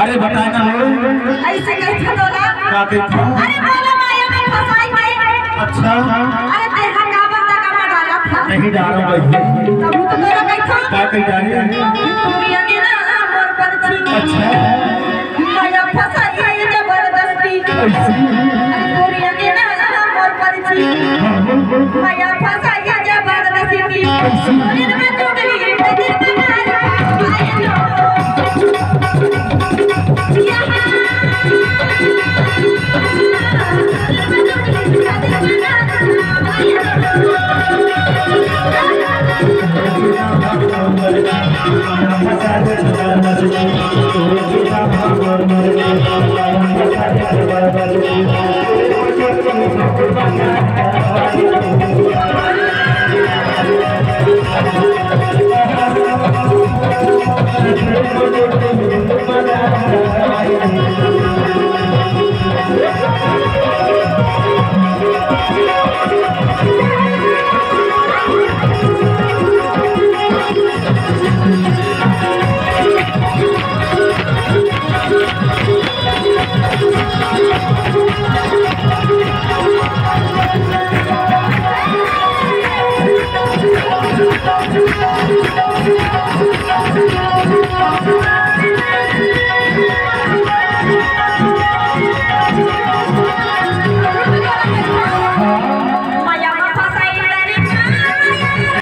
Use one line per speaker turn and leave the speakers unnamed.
अरे बता ना हो
ऐसे कैसे बोला
का कहता
अरे बोला माया में फसाई गई।
अच्छा।
अरे तेरा का बंदा का डाला था।
नहीं डालो भाई।
तब तो मेरा कैसा
का कही डाली
दुनिया के ना मोर पर छी
अच्छा।
माया फसाई गई ज़बरदस्ती।
ऐसी
अरे दुनिया के ना मोर पर छी माया फसाई गई ज़बरदस्ती। दिल Thank you.
Thank you.